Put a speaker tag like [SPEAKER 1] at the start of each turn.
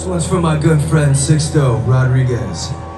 [SPEAKER 1] This one's for my good friend Sixto Rodriguez.